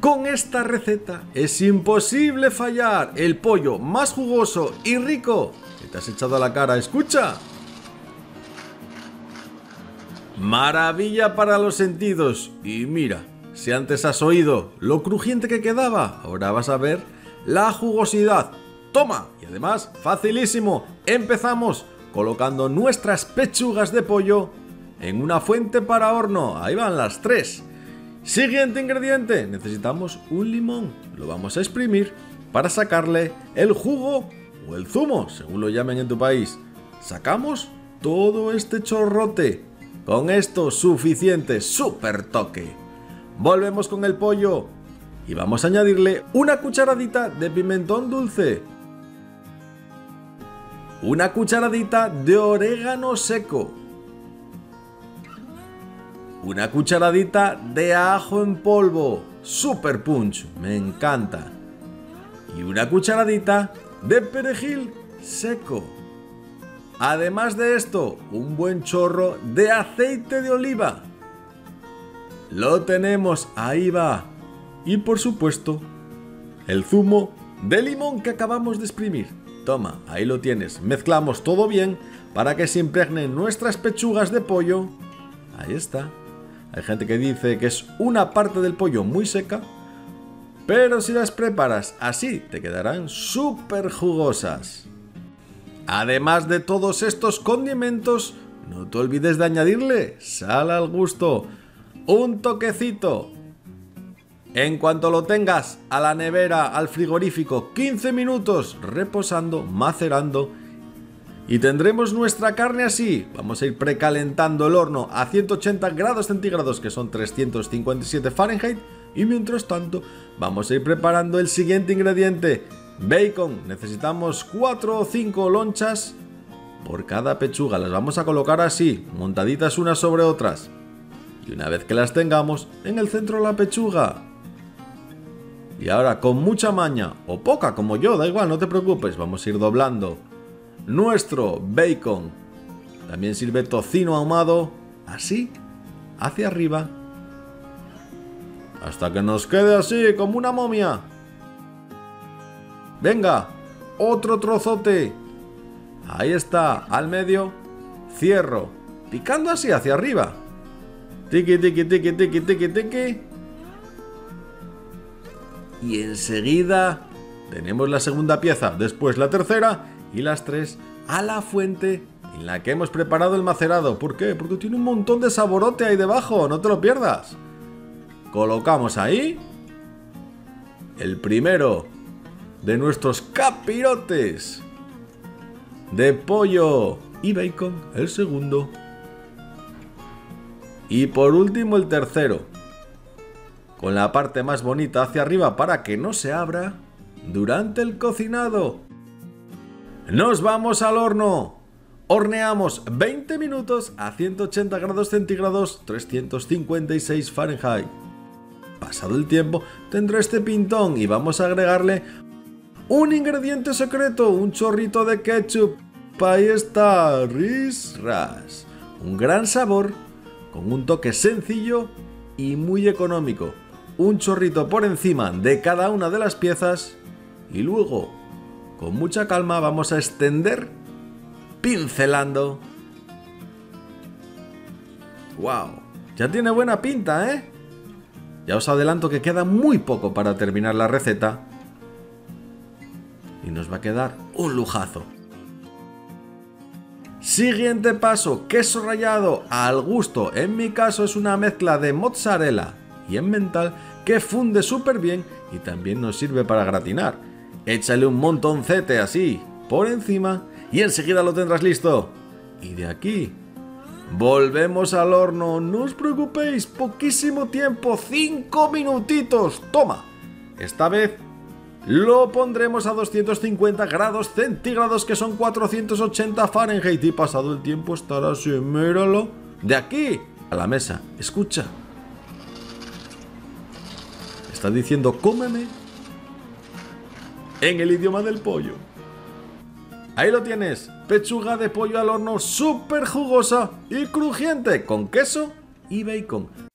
Con esta receta es imposible fallar el pollo más jugoso y rico te has echado a la cara. Escucha. Maravilla para los sentidos. Y mira, si antes has oído lo crujiente que quedaba, ahora vas a ver la jugosidad. Toma. Y además, facilísimo. Empezamos colocando nuestras pechugas de pollo en una fuente para horno. Ahí van las tres. Siguiente ingrediente, necesitamos un limón. Lo vamos a exprimir para sacarle el jugo o el zumo, según lo llamen en tu país. Sacamos todo este chorrote. Con esto suficiente, super toque. Volvemos con el pollo y vamos a añadirle una cucharadita de pimentón dulce. Una cucharadita de orégano seco una cucharadita de ajo en polvo, super punch, me encanta. Y una cucharadita de perejil seco. Además de esto, un buen chorro de aceite de oliva. Lo tenemos, ahí va. Y por supuesto, el zumo de limón que acabamos de exprimir. Toma, ahí lo tienes. Mezclamos todo bien para que se impregnen nuestras pechugas de pollo. Ahí está. Hay gente que dice que es una parte del pollo muy seca, pero si las preparas así te quedarán súper jugosas. Además de todos estos condimentos, no te olvides de añadirle sal al gusto, un toquecito. En cuanto lo tengas a la nevera, al frigorífico, 15 minutos reposando, macerando y tendremos nuestra carne así. Vamos a ir precalentando el horno a 180 grados centígrados, que son 357 Fahrenheit. Y mientras tanto, vamos a ir preparando el siguiente ingrediente. Bacon. Necesitamos 4 o 5 lonchas por cada pechuga. Las vamos a colocar así, montaditas unas sobre otras. Y una vez que las tengamos, en el centro la pechuga. Y ahora con mucha maña, o poca como yo, da igual, no te preocupes, vamos a ir doblando nuestro bacon. También sirve tocino ahumado, así, hacia arriba. Hasta que nos quede así, como una momia. Venga, otro trozote. Ahí está, al medio. Cierro, picando así hacia arriba. Tiki, tiki, tiki, tiki, tiki, tiki. Y enseguida tenemos la segunda pieza, después la tercera y las tres a la fuente en la que hemos preparado el macerado. ¿Por qué? Porque tiene un montón de saborote ahí debajo, no te lo pierdas. Colocamos ahí el primero de nuestros capirotes de pollo y bacon, el segundo. Y por último el tercero, con la parte más bonita hacia arriba para que no se abra durante el cocinado. Nos vamos al horno. Horneamos 20 minutos a 180 grados centígrados, 356 Fahrenheit. Pasado el tiempo, tendrá este pintón y vamos a agregarle un ingrediente secreto, un chorrito de ketchup. Ahí está, Risras. Un gran sabor, con un toque sencillo y muy económico. Un chorrito por encima de cada una de las piezas y luego con mucha calma vamos a extender pincelando. ¡Wow! Ya tiene buena pinta, ¿eh? Ya os adelanto que queda muy poco para terminar la receta. Y nos va a quedar un lujazo. Siguiente paso, queso rallado al gusto. En mi caso es una mezcla de mozzarella y emmental que funde súper bien y también nos sirve para gratinar. Échale un montoncete así, por encima, y enseguida lo tendrás listo. Y de aquí, volvemos al horno. No os preocupéis, poquísimo tiempo, 5 minutitos. Toma. Esta vez lo pondremos a 250 grados centígrados, que son 480 Fahrenheit. Y pasado el tiempo estará así, míralo. De aquí a la mesa. Escucha. Está diciendo, cómeme en el idioma del pollo. Ahí lo tienes, pechuga de pollo al horno súper jugosa y crujiente con queso y bacon.